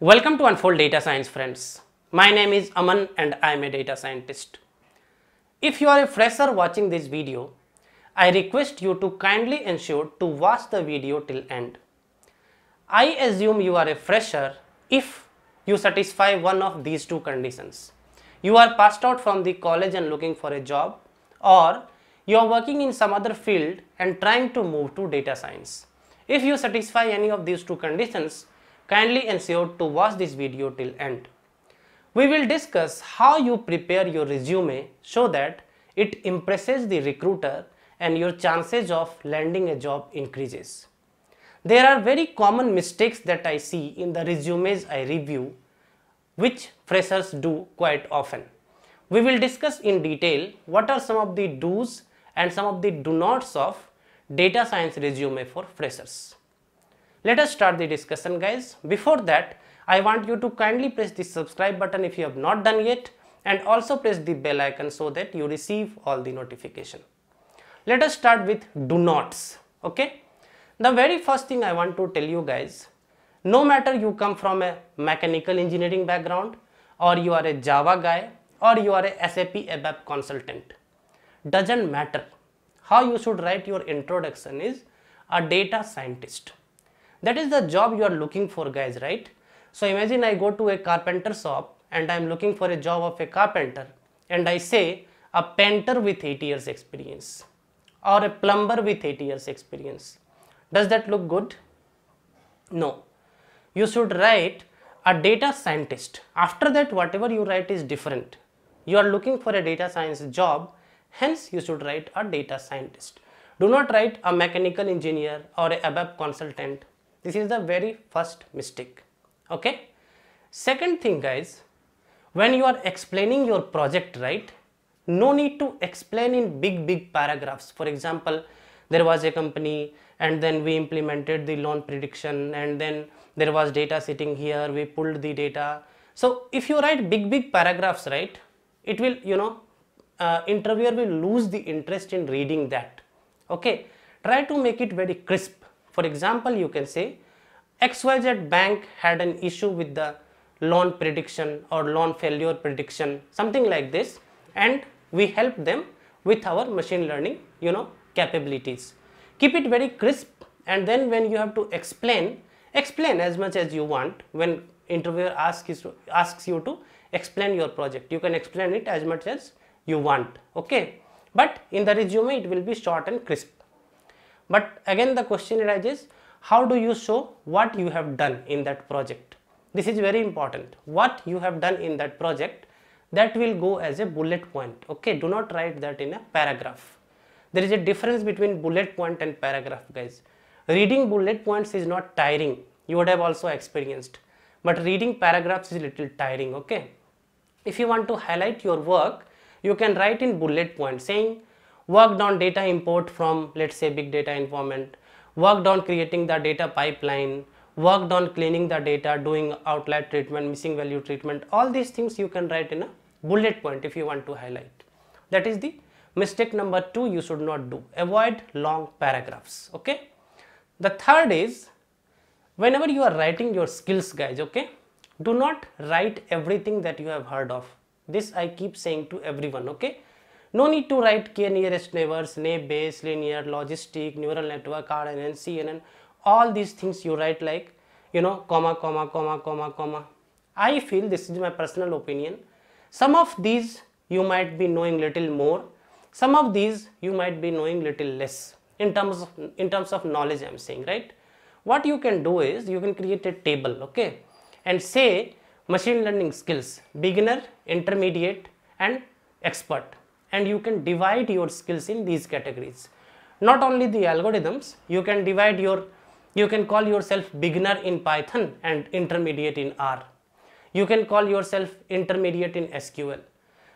Welcome to Unfold Data Science friends. My name is Aman and I am a data scientist. If you are a fresher watching this video, I request you to kindly ensure to watch the video till end. I assume you are a fresher if you satisfy one of these two conditions. You are passed out from the college and looking for a job or you are working in some other field and trying to move to data science. If you satisfy any of these two conditions, kindly ensure to watch this video till end. We will discuss how you prepare your resume so that it impresses the recruiter and your chances of landing a job increases. There are very common mistakes that I see in the resumes I review which freshers do quite often. We will discuss in detail what are some of the do's and some of the do nots of data science resume for freshers. Let us start the discussion guys. Before that, I want you to kindly press the subscribe button if you have not done yet and also press the bell icon so that you receive all the notification. Let us start with do nots. Okay. The very first thing I want to tell you guys, no matter you come from a mechanical engineering background or you are a Java guy or you are a SAP ABAP consultant, doesn't matter how you should write your introduction is a data scientist that is the job you are looking for guys right? So imagine i go to a carpenter shop and i am looking for a job of a carpenter and i say a painter with 8 years experience or a plumber with 8 years experience. Does that look good? No. You should write a data scientist. After that whatever you write is different. You are looking for a data science job Hence, you should write a data scientist. Do not write a mechanical engineer or a ABAP consultant. This is the very first mistake. Okay. Second thing guys, when you are explaining your project, right, no need to explain in big, big paragraphs. For example, there was a company and then we implemented the loan prediction and then there was data sitting here, we pulled the data. So if you write big, big paragraphs, right, it will, you know, uh, interviewer will lose the interest in reading that okay try to make it very crisp for example you can say xyz bank had an issue with the loan prediction or loan failure prediction something like this and we help them with our machine learning you know capabilities. Keep it very crisp and then when you have to explain explain as much as you want. When interviewer asks asks you to explain your project you can explain it as much as you want okay? But in the resume it will be short and crisp but again the question arises how do you show what you have done in that project? This is very important. What you have done in that project that will go as a bullet point. Okay do not write that in a paragraph. There is a difference between bullet point and paragraph guys. Reading bullet points is not tiring. You would have also experienced. But reading paragraphs is little tiring okay? If you want to highlight your work you can write in bullet points saying worked on data import from let's say big data environment, worked on creating the data pipeline, worked on cleaning the data, doing outlier treatment, missing value treatment, all these things you can write in a bullet point if you want to highlight. That is the mistake number two you should not do. Avoid long paragraphs, okay. The third is whenever you are writing your skills guys, okay, do not write everything that you have heard of this I keep saying to everyone, okay? No need to write k nearest neighbors, naive Bayes, linear, logistic, neural network, RNN, CNN, all these things you write like, you know, comma, comma, comma, comma, comma. I feel this is my personal opinion. Some of these you might be knowing little more. Some of these you might be knowing little less in terms of, in terms of knowledge I'm saying, right? What you can do is you can create a table, okay? And say machine learning skills beginner intermediate and expert and you can divide your skills in these categories. Not only the algorithms you can divide your you can call yourself beginner in python and intermediate in r. You can call yourself intermediate in sql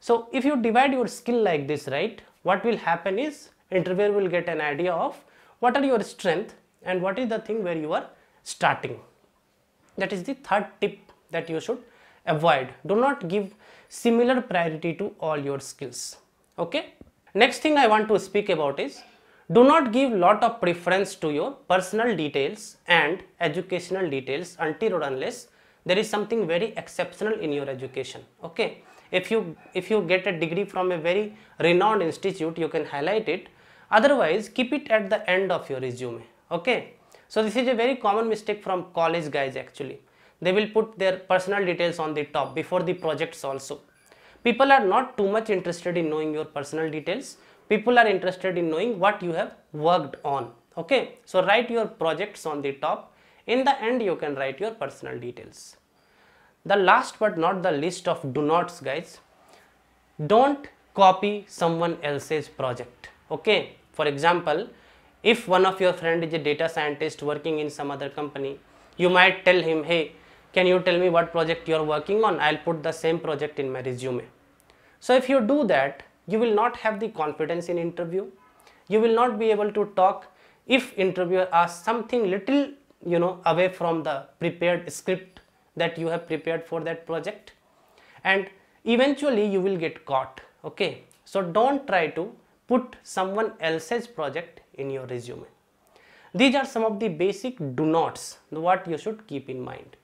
so if you divide your skill like this right what will happen is interviewer will get an idea of what are your strength and what is the thing where you are starting. That is the third tip that you should avoid. Do not give similar priority to all your skills okay? Next thing i want to speak about is do not give lot of preference to your personal details and educational details until or unless there is something very exceptional in your education. Okay? If you if you get a degree from a very renowned institute you can highlight it. Otherwise keep it at the end of your resume. Okay? So this is a very common mistake from college guys actually. They will put their personal details on the top before the projects also people are not too much interested in knowing your personal details. People are interested in knowing what you have worked on. Okay? So write your projects on the top. In the end you can write your personal details. The last but not the least of do nots guys don't copy someone else's project. Okay? For example if one of your friend is a data scientist working in some other company you might tell him hey can you tell me what project you are working on? I'll put the same project in my resume so if you do that you will not have the confidence in interview. You will not be able to talk if interviewer asks something little you know away from the prepared script that you have prepared for that project. And eventually you will get caught okay? So don't try to put someone else's project in your resume. These are some of the basic do nots what you should keep in mind.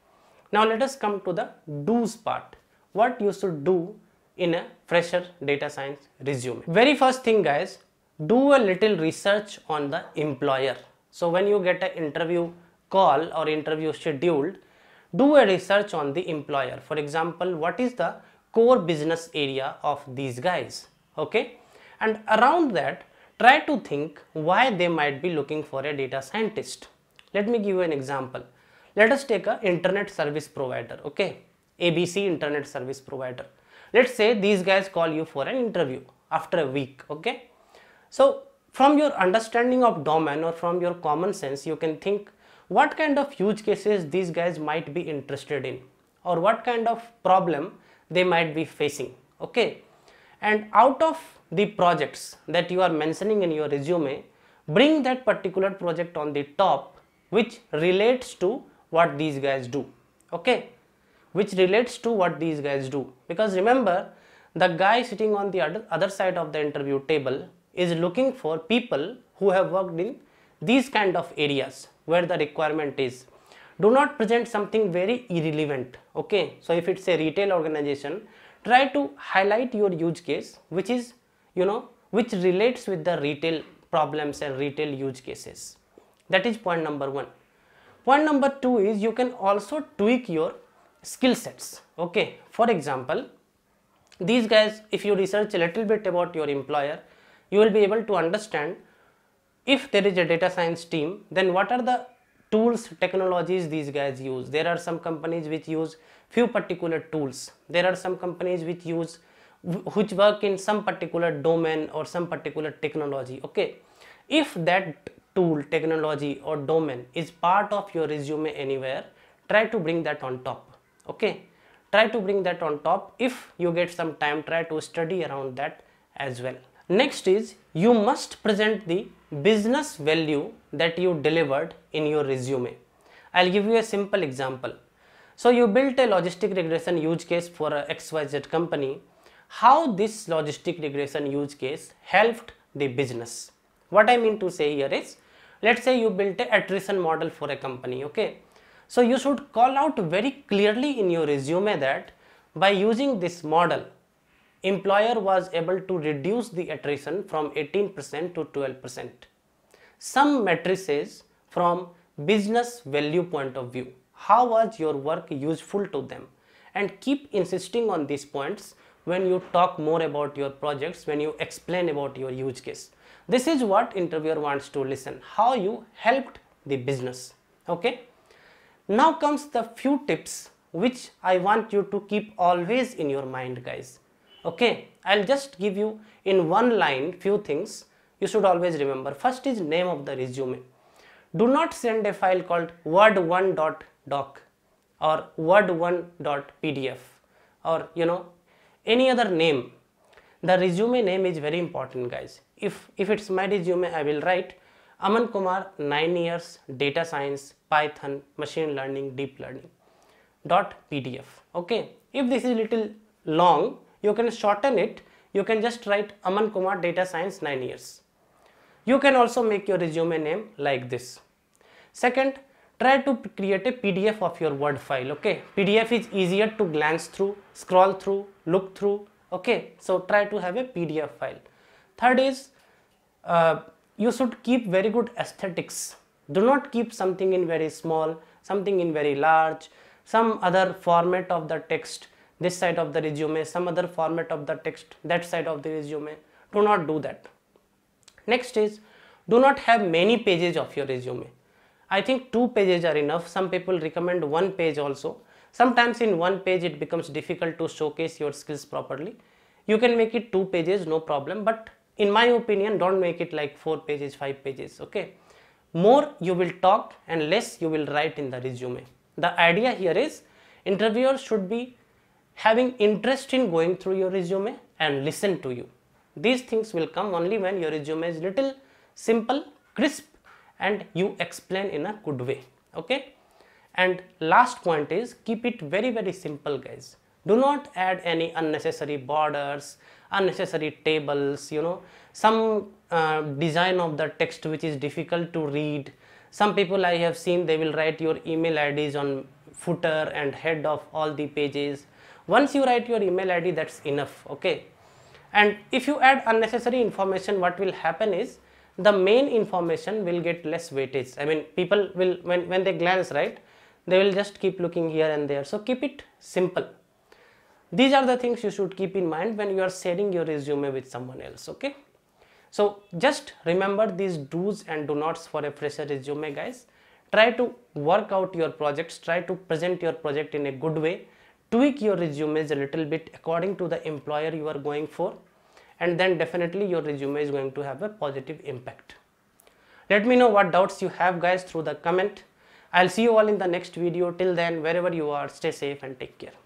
Now let us come to the do's part. What you should do in a fresher data science resume. Very first thing guys do a little research on the employer. So when you get an interview call or interview scheduled do a research on the employer. For example what is the core business area of these guys? Okay? And around that try to think why they might be looking for a data scientist. Let me give you an example. Let us take a internet service provider okay? Abc internet service provider let's say these guys call you for an interview after a week okay? So from your understanding of domain or from your common sense you can think what kind of use cases these guys might be interested in or what kind of problem they might be facing okay? And out of the projects that you are mentioning in your resume bring that particular project on the top which relates to what these guys do okay which relates to what these guys do. Because remember the guy sitting on the other, side of the interview table is looking for people who have worked in these kind of areas where the requirement is. Do not present something very irrelevant okay? So if it's a retail organization try to highlight your use case which is you know which relates with the retail problems and retail use cases. That is point number one. Point number two is you can also tweak your skill sets. Okay. For example these guys if you research a little bit about your employer you will be able to understand if there is a data science team then what are the tools technologies these guys use. There are some companies which use few particular tools. There are some companies which use which work in some particular domain or some particular technology. Okay. If that tool technology or domain is part of your resume anywhere try to bring that on top okay try to bring that on top if you get some time try to study around that as well next is you must present the business value that you delivered in your resume. I'll give you a simple example. So you built a logistic regression use case for a XYZ company. How this logistic regression use case helped the business? What I mean to say here is, let's say you built a attrition model for a company, okay? So you should call out very clearly in your resume that by using this model, employer was able to reduce the attrition from 18% to 12%. Some matrices from business value point of view. How was your work useful to them? And keep insisting on these points when you talk more about your projects, when you explain about your use case. This is what interviewer wants to listen, how you helped the business. Okay. Now comes the few tips which I want you to keep always in your mind guys. Okay i'll just give you in one line few things you should always remember. First is name of the resume. Do not send a file called word1.doc or word1.pdf or you know any other name. The resume name is very important guys. If if it's my resume i will write aman kumar 9 years data science python machine learning deep learning dot pdf okay? If this is little long you can shorten it. You can just write Aman Kumar data science 9 years. You can also make your resume name like this. Second try to create a pdf of your word file. Okay? Pdf is easier to glance through scroll through look through. Okay? So try to have a pdf file. Third is uh, you should keep very good aesthetics. Do not keep something in very small something in very large some other format of the text this side of the resume some other format of the text that side of the resume. Do not do that. Next is do not have many pages of your resume. I think two pages are enough. Some people recommend one page also. Sometimes in one page it becomes difficult to showcase your skills properly. You can make it two pages no problem but in my opinion don't make it like four pages five pages okay? More you will talk and less you will write in the resume. The idea here is interviewers should be having interest in going through your resume and listen to you. These things will come only when your resume is little simple crisp and you explain in a good way okay? And last point is keep it very very simple guys do not add any unnecessary borders unnecessary tables you know. Some uh, design of the text which is difficult to read. Some people i have seen they will write your email ids on footer and head of all the pages. Once you write your email id that's enough okay? And if you add unnecessary information what will happen is the main information will get less weightage. I mean people will when, when they glance right they will just keep looking here and there. So keep it simple these are the things you should keep in mind when you are sharing your resume with someone else okay? So just remember these do's and do nots for a fresher resume guys. Try to work out your projects try to present your project in a good way. Tweak your resumes a little bit according to the employer you are going for and then definitely your resume is going to have a positive impact. Let me know what doubts you have guys through the comment. I'll see you all in the next video. Till then wherever you are stay safe and take care